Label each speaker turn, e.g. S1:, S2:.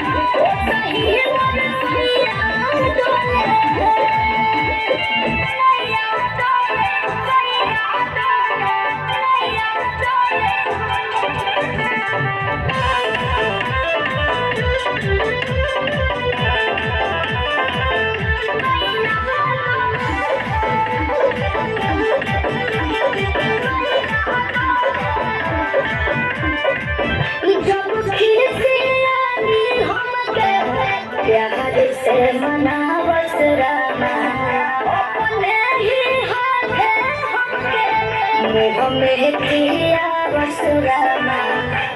S1: i'm Yeah. प्यार से मनावस रामा। अपने ही हाथे रामा।